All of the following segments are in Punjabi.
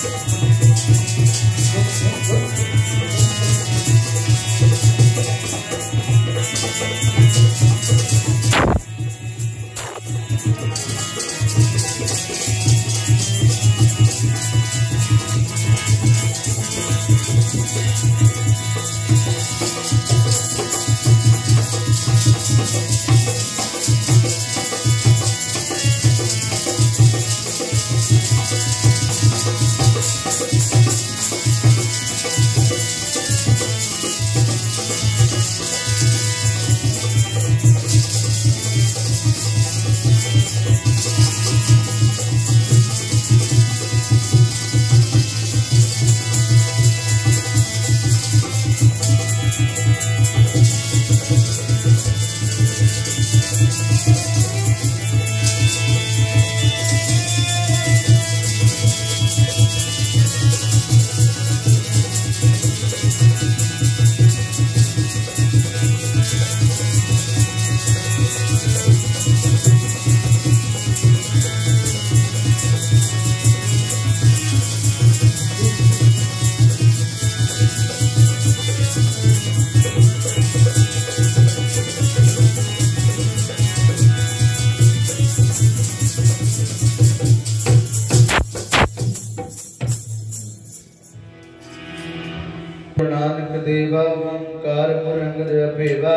Thank you. ਨਾਨਕ ਦੇਵਾ ਓੰਕਾਰ ਪੁਰੰਗ ਜਪੇਵਾ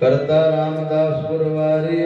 ਕਰਤਾ ਰਾਮਦਾਸ ਗੁਰਵਾਰੀ